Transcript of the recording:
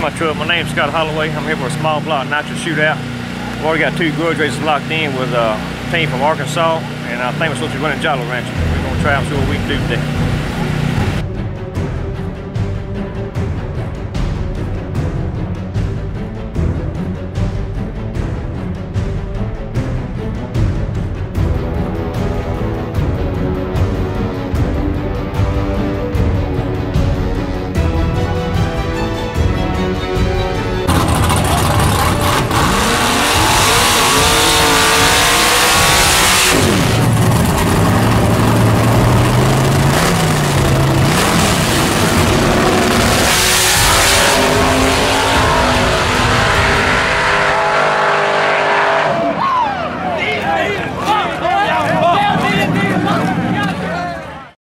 my truck. My name's Scott Holloway. I'm here for a small block nitro shootout. We've already got two grudge races locked in with uh, a team from Arkansas, and I think we're supposed to be running Jolly Rancher. We're gonna try and see what we can do today.